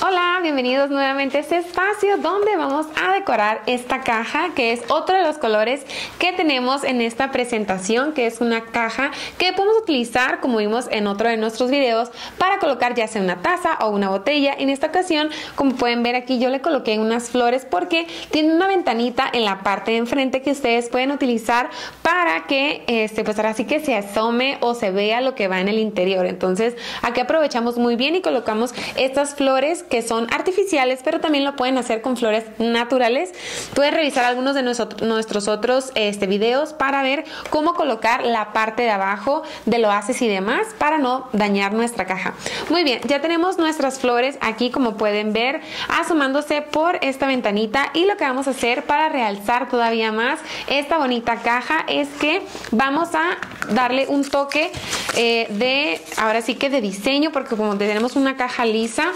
Hola, bienvenidos nuevamente a este espacio donde vamos a decorar esta caja que es otro de los colores que tenemos en esta presentación que es una caja que podemos utilizar como vimos en otro de nuestros videos para colocar ya sea una taza o una botella. En esta ocasión como pueden ver aquí yo le coloqué unas flores porque tiene una ventanita en la parte de enfrente que ustedes pueden utilizar para que este pues ahora sí que se asome o se vea lo que va en el interior. Entonces aquí aprovechamos muy bien y colocamos estas flores que son artificiales, pero también lo pueden hacer con flores naturales. Pueden revisar algunos de nuestros otros este, videos para ver cómo colocar la parte de abajo del oasis y demás para no dañar nuestra caja. Muy bien, ya tenemos nuestras flores aquí como pueden ver asomándose por esta ventanita y lo que vamos a hacer para realzar todavía más esta bonita caja es que vamos a darle un toque eh, de, ahora sí que de diseño porque como tenemos una caja lisa,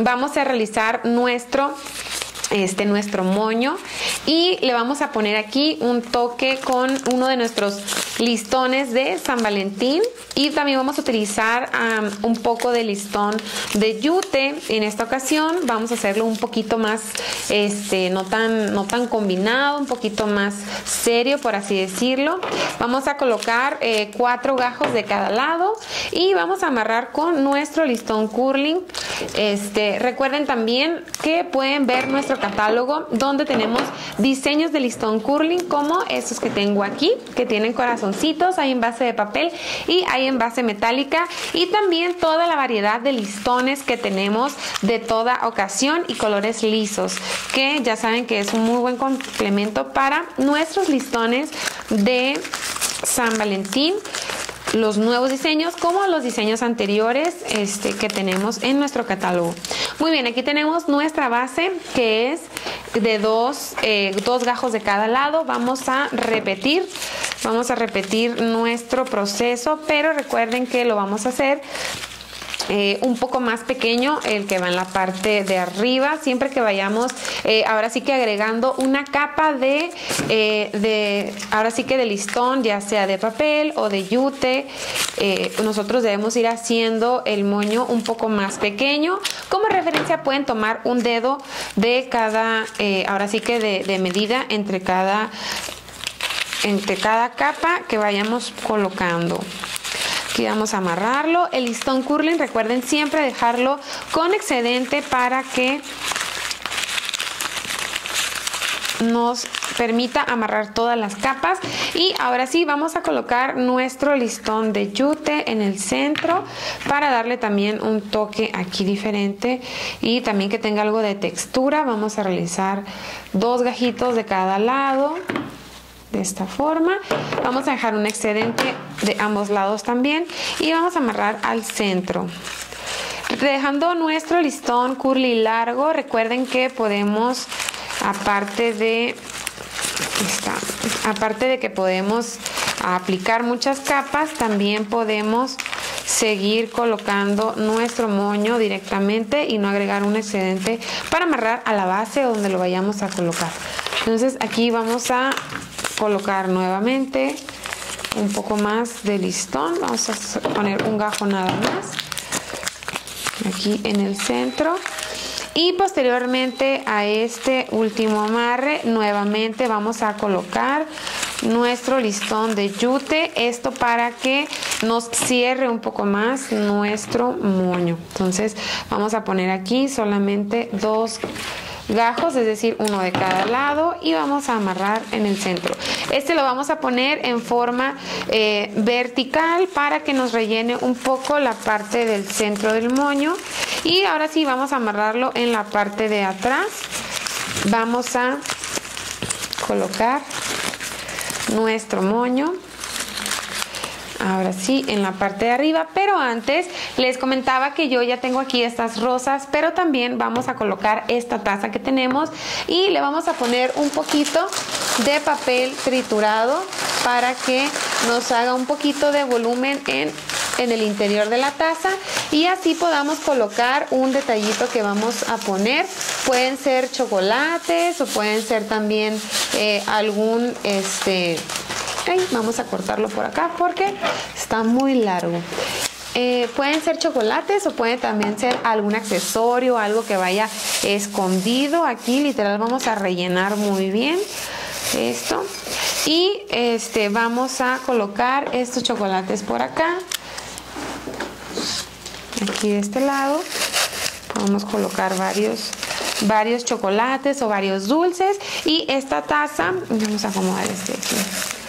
vamos a realizar nuestro este nuestro moño y le vamos a poner aquí un toque con uno de nuestros listones de San Valentín. Y también vamos a utilizar un poco de listón de yute. En esta ocasión vamos a hacerlo un poquito más este no tan no tan combinado un poquito más serio por así decirlo. Vamos a colocar eh, cuatro gajos de cada lado y vamos a amarrar con nuestro listón curling. Este recuerden también que pueden ver nuestro catálogo donde tenemos diseños de listón curling como estos que tengo aquí que tienen corazoncitos hay en base de papel y hay en base metálica y también toda la variedad de listones que tenemos de toda ocasión y colores lisos que ya saben que es un muy buen complemento para nuestros listones de San Valentín los nuevos diseños como los diseños anteriores este, que tenemos en nuestro catálogo. Muy bien, aquí tenemos nuestra base que es de dos, eh, dos gajos de cada lado. Vamos a repetir, vamos a repetir nuestro proceso, pero recuerden que lo vamos a hacer eh, un poco más pequeño el que va en la parte de arriba. Siempre que vayamos eh, ahora sí que agregando una capa de, eh, de ahora sí que de listón ya sea de papel o de yute nosotros debemos ir haciendo el moño un poco más pequeño. Como referencia pueden tomar un dedo de cada ahora sí que de medida entre cada entre cada capa que vayamos colocando. Aquí vamos a amarrarlo. El listón curling, recuerden siempre dejarlo con excedente para que nos permita amarrar todas las capas. Y ahora sí vamos a colocar nuestro listón de yute en el centro para darle también un toque aquí diferente y también que tenga algo de textura. Vamos a realizar dos gajitos de cada lado de esta forma. Vamos a dejar un excedente de ambos lados también y vamos a amarrar al centro. Dejando nuestro listón curly largo recuerden que podemos aparte de aparte de que podemos aplicar muchas capas también podemos seguir colocando nuestro moño directamente y no agregar un excedente para amarrar a la base donde lo vayamos a colocar. Entonces aquí vamos a colocar nuevamente un poco más de listón. Vamos a poner un gajo nada más aquí en el centro. Y posteriormente a este último amarre nuevamente vamos a colocar nuestro listón de yute. Esto para que nos cierre un poco más nuestro moño. Entonces vamos a poner aquí solamente dos gajos, es decir, uno de cada lado y vamos a amarrar en el centro. Este lo vamos a poner en forma eh, vertical para que nos rellene un poco la parte del centro del moño y ahora sí vamos a amarrarlo en la parte de atrás. Vamos a colocar nuestro moño Ahora sí, en la parte de arriba, pero antes les comentaba que yo ya tengo aquí estas rosas, pero también vamos a colocar esta taza que tenemos y le vamos a poner un poquito de papel triturado para que nos haga un poquito de volumen en, en el interior de la taza y así podamos colocar un detallito que vamos a poner. Pueden ser chocolates o pueden ser también eh, algún este vamos a cortarlo por acá porque está muy largo eh, pueden ser chocolates o puede también ser algún accesorio, algo que vaya escondido. Aquí literal vamos a rellenar muy bien esto. Y este vamos a colocar estos chocolates por acá. Aquí de este lado podemos colocar varios varios chocolates o varios dulces y esta taza vamos a acomodar este aquí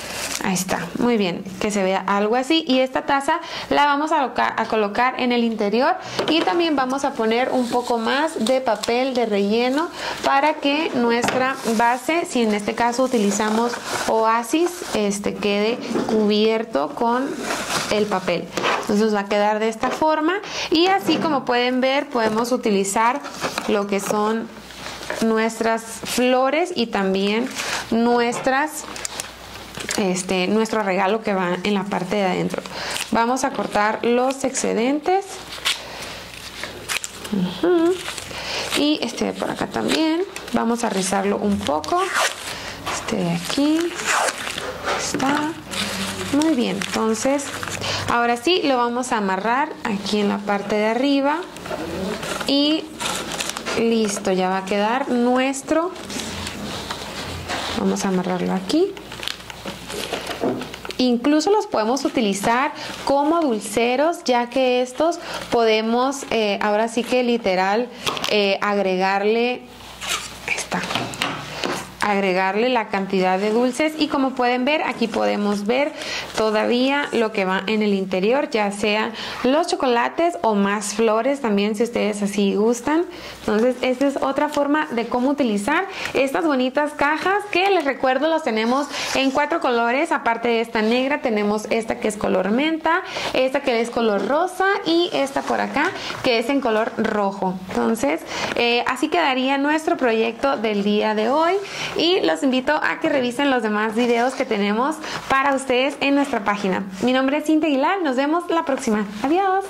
Ahí está, muy bien, que se vea algo así. Y esta taza la vamos a, colocar en el interior y también vamos a poner un poco más de papel de relleno para que nuestra base, si en este caso utilizamos oasis, este quede cubierto con el papel. Entonces va a quedar de esta forma y así como pueden ver podemos utilizar lo que son nuestras flores y también nuestras este, nuestro regalo que va en la parte de adentro. Vamos a cortar los excedentes. Y este de por acá también. Vamos a rizarlo un poco. Este de aquí. Está. Muy bien. Entonces, ahora sí lo vamos a amarrar aquí en la parte de arriba. Y listo, ya va a quedar nuestro. Vamos a amarrarlo aquí. Incluso los podemos utilizar como dulceros, ya que estos podemos, eh, ahora sí que literal, eh, agregarle esta agregarle la cantidad de dulces y como pueden ver aquí podemos ver todavía lo que va en el interior ya sea los chocolates o más flores también si ustedes así gustan. Entonces esta es otra forma de cómo utilizar estas bonitas cajas que les recuerdo los tenemos en cuatro colores. Aparte de esta negra tenemos esta que es color menta esta que es color rosa y esta por acá que es en color rojo. Entonces eh, así quedaría nuestro proyecto del día de hoy y los invito a que revisen los demás videos que tenemos para ustedes en nuestra página. Mi nombre es Cintia Aguilar, nos vemos la próxima. Adiós.